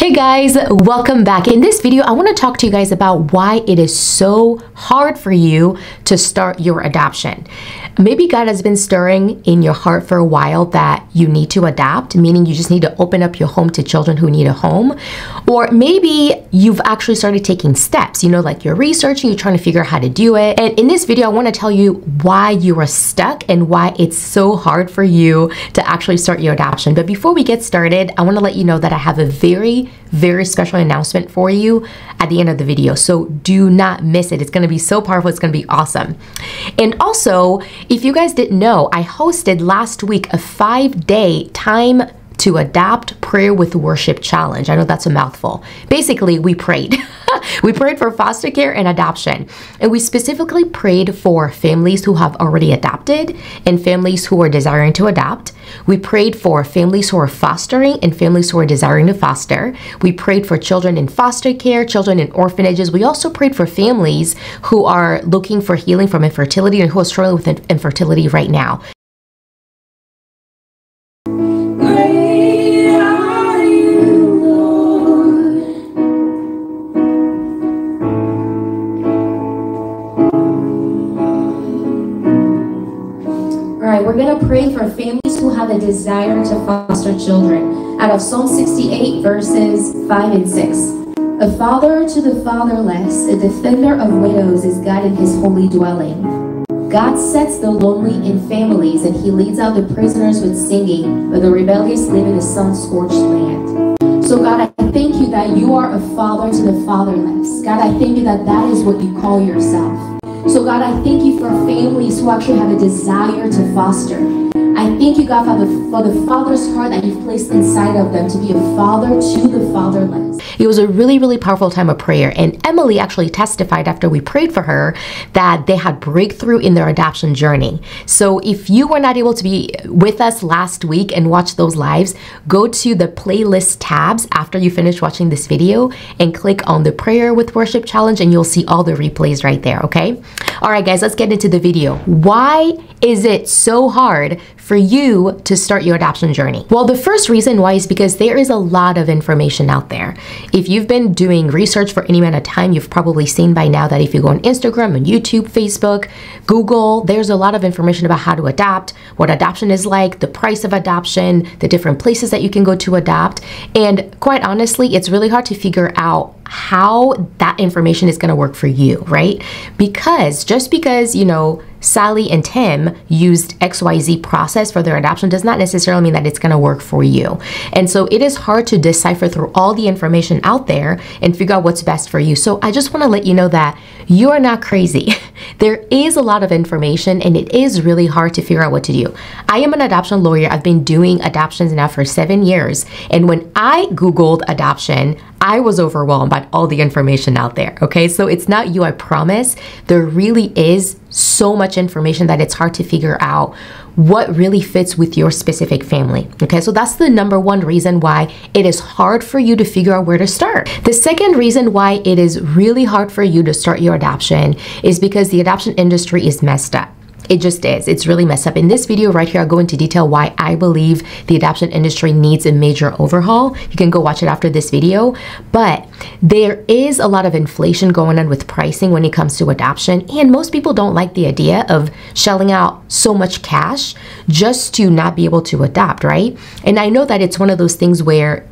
Hey guys, welcome back. In this video, I want to talk to you guys about why it is so hard for you to start your adoption. Maybe God has been stirring in your heart for a while that you need to adopt, meaning you just need to open up your home to children who need a home. Or maybe you've actually started taking steps, you know, like you're researching, you're trying to figure out how to do it. And in this video, I want to tell you why you are stuck and why it's so hard for you to actually start your adoption. But before we get started, I want to let you know that I have a very, very special announcement for you at the end of the video. So do not miss it. It's going to be so powerful. It's going to be awesome. And also, if you guys didn't know, I hosted last week a five day time to adopt prayer with worship challenge. I know that's a mouthful. Basically, we prayed. we prayed for foster care and adoption. And we specifically prayed for families who have already adopted and families who are desiring to adopt. We prayed for families who are fostering and families who are desiring to foster. We prayed for children in foster care, children in orphanages. We also prayed for families who are looking for healing from infertility and who are struggling with infertility right now. Desire to foster children out of Psalm 68, verses 5 and 6. A father to the fatherless, a defender of widows is God in his holy dwelling. God sets the lonely in families, and he leads out the prisoners with singing, but the rebellious live in a sun-scorched land. So God, I thank you that you are a father to the fatherless. God, I thank you that that is what you call yourself. So, God, I thank you for families who actually have a desire to foster. I thank you, God, for the, for the father's heart that you've placed inside of them to be a father to the fatherless. It was a really, really powerful time of prayer. And Emily actually testified after we prayed for her that they had breakthrough in their adoption journey. So if you were not able to be with us last week and watch those lives, go to the playlist tabs after you finish watching this video and click on the prayer with worship challenge and you'll see all the replays right there, okay? All right, guys, let's get into the video. Why is it so hard for you to start your adoption journey? Well, the first reason why is because there is a lot of information out there. If you've been doing research for any amount of time, you've probably seen by now that if you go on Instagram and YouTube, Facebook, Google, there's a lot of information about how to adopt, what adoption is like, the price of adoption, the different places that you can go to adopt. And quite honestly, it's really hard to figure out how that information is going to work for you, right? Because just because, you know, Sally and Tim used XYZ process for their adoption does not necessarily mean that it's going to work for you. And so it is hard to decipher through all the information out there and figure out what's best for you. So I just want to let you know that you are not crazy. there is a lot of information and it is really hard to figure out what to do. I am an adoption lawyer. I've been doing adoptions now for seven years. And when I Googled adoption, I was overwhelmed by all the information out there. Okay, so it's not you, I promise. There really is so much information that it's hard to figure out what really fits with your specific family. Okay, so that's the number one reason why it is hard for you to figure out where to start. The second reason why it is really hard for you to start your adoption is because the adoption industry is messed up. It just is. It's really messed up. In this video right here, I'll go into detail why I believe the adoption industry needs a major overhaul. You can go watch it after this video. But there is a lot of inflation going on with pricing when it comes to adoption. And most people don't like the idea of shelling out so much cash just to not be able to adopt, right? And I know that it's one of those things where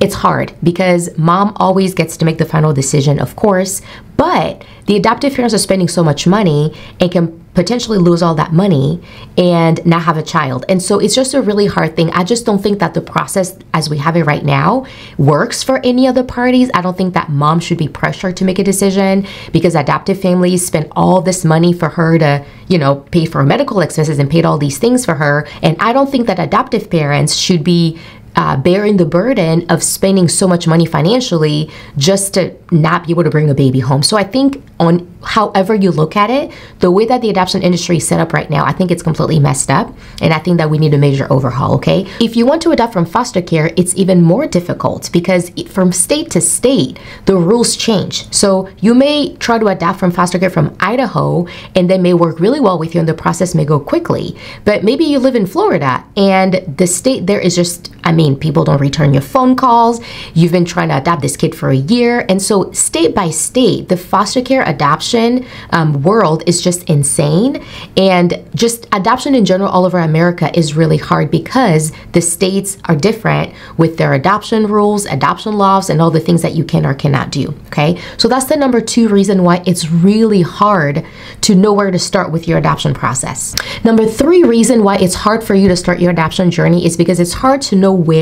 it's hard because mom always gets to make the final decision, of course, but the adoptive parents are spending so much money and can potentially lose all that money and not have a child. And so it's just a really hard thing. I just don't think that the process as we have it right now works for any other parties. I don't think that mom should be pressured to make a decision because adoptive families spent all this money for her to, you know, pay for medical expenses and paid all these things for her. And I don't think that adoptive parents should be uh, bearing the burden of spending so much money financially just to not be able to bring a baby home. So I think on however you look at it, the way that the adoption industry is set up right now, I think it's completely messed up. And I think that we need a major overhaul, okay? If you want to adopt from foster care, it's even more difficult because from state to state, the rules change. So you may try to adopt from foster care from Idaho and they may work really well with you and the process may go quickly. But maybe you live in Florida and the state there is just, I mean, mean, people don't return your phone calls. You've been trying to adopt this kid for a year. And so, state by state, the foster care adoption um, world is just insane. And just adoption in general all over America is really hard because the states are different with their adoption rules, adoption laws, and all the things that you can or cannot do. Okay. So, that's the number two reason why it's really hard to know where to start with your adoption process. Number three reason why it's hard for you to start your adoption journey is because it's hard to know where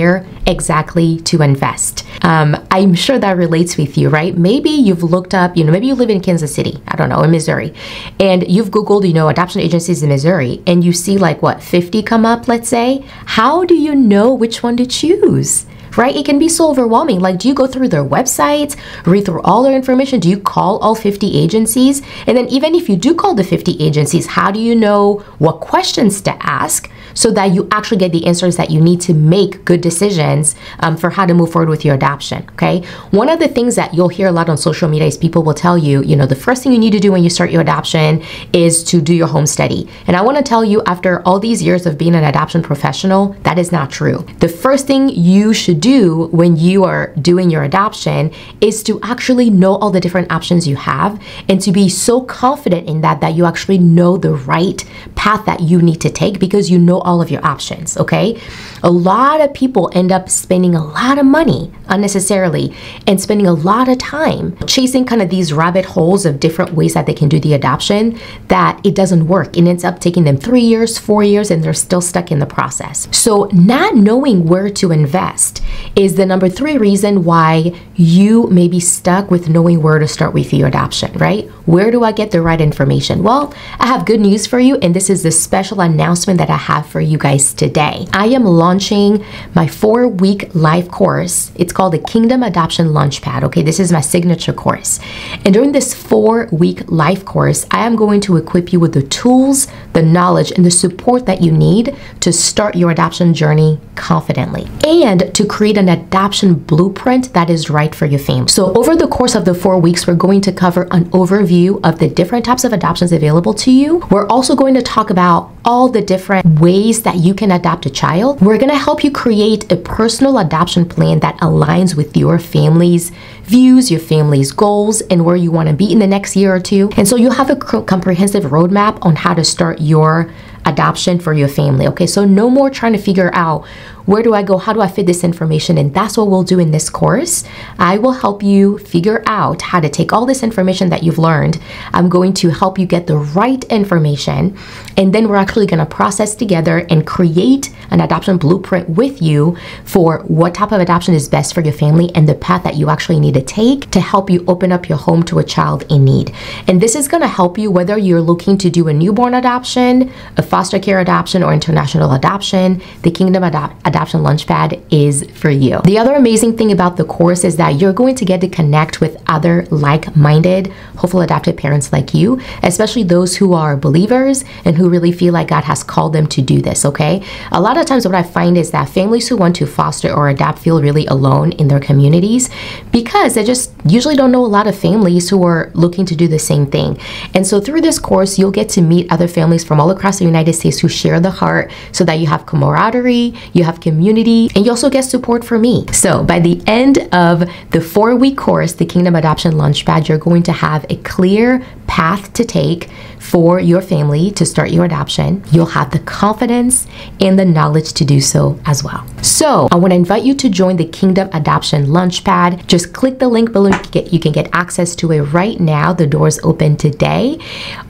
exactly to invest. Um, I'm sure that relates with you, right? Maybe you've looked up, you know, maybe you live in Kansas City, I don't know, in Missouri, and you've Googled, you know, adoption agencies in Missouri, and you see like what, 50 come up, let's say. How do you know which one to choose? Right? It can be so overwhelming. Like, do you go through their websites, read through all their information? Do you call all 50 agencies? And then, even if you do call the 50 agencies, how do you know what questions to ask? so that you actually get the answers that you need to make good decisions um, for how to move forward with your adoption. Okay. One of the things that you'll hear a lot on social media is people will tell you, you know, the first thing you need to do when you start your adoption is to do your home study. And I want to tell you, after all these years of being an adoption professional, that is not true. The first thing you should do when you are doing your adoption is to actually know all the different options you have and to be so confident in that that you actually know the right path that you need to take because you know all of your options, okay? A lot of people end up spending a lot of money unnecessarily and spending a lot of time chasing kind of these rabbit holes of different ways that they can do the adoption that it doesn't work. It ends up taking them three years, four years, and they're still stuck in the process. So, not knowing where to invest is the number three reason why you may be stuck with knowing where to start with your adoption, right? Where do I get the right information? Well, I have good news for you, and this is the special announcement that I have for you guys today. I am launching my four week live course. It's called the Kingdom Adoption Launchpad. Okay, this is my signature course. And during this four week live course, I am going to equip you with the tools, the knowledge, and the support that you need to start your adoption journey confidently and to create an adoption blueprint that is right for your family. So, over the course of the four weeks, we're going to cover an overview of the different types of adoptions available to you. We're also going to talk about all the different ways that you can adopt a child. We're going to help you create a personal adoption plan that aligns with your family's views, your family's goals, and where you want to be in the next year or two. And so you'll have a comprehensive roadmap on how to start your adoption for your family. Okay, so no more trying to figure out where do I go? How do I fit this information And That's what we'll do in this course. I will help you figure out how to take all this information that you've learned. I'm going to help you get the right information, and then we're actually going to process together and create an adoption blueprint with you for what type of adoption is best for your family and the path that you actually need to take to help you open up your home to a child in need. And this is going to help you whether you're looking to do a newborn adoption, a foster care adoption, or international adoption. The Kingdom Adop- Adoption Launchpad is for you. The other amazing thing about the course is that you're going to get to connect with other like minded, hopeful adopted parents like you, especially those who are believers and who really feel like God has called them to do this, okay? A lot of times, what I find is that families who want to foster or adopt feel really alone in their communities because they just usually don't know a lot of families who are looking to do the same thing. And so, through this course, you'll get to meet other families from all across the United States who share the heart so that you have camaraderie, you have community, and you also get support from me. So by the end of the four week course, the Kingdom Adoption Launchpad, you're going to have a clear path to take for your family to start your adoption. You'll have the confidence and the knowledge to do so as well. So I want to invite you to join the Kingdom Adoption Launchpad. Just click the link below. You can get access to it right now. The doors open today.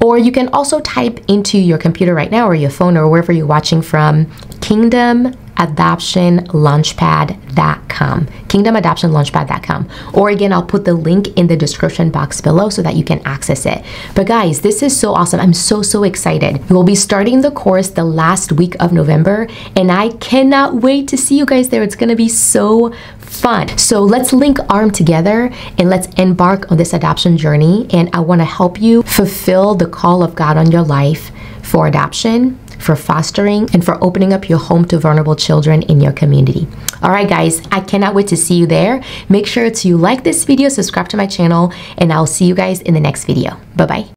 Or you can also type into your computer right now or your phone or wherever you're watching from Kingdom adoptionlaunchpad.com kingdomadoptionlaunchpad.com or again i'll put the link in the description box below so that you can access it. But guys this is so awesome. I'm so so excited. We'll be starting the course the last week of november and i cannot wait to see you guys there. It's gonna be so fun. So let's link arm together and let's embark on this adoption journey and i want to help you fulfill the call of god on your life for adoption for fostering, and for opening up your home to vulnerable children in your community. All right, guys, I cannot wait to see you there. Make sure to like this video, subscribe to my channel, and I'll see you guys in the next video. Bye bye.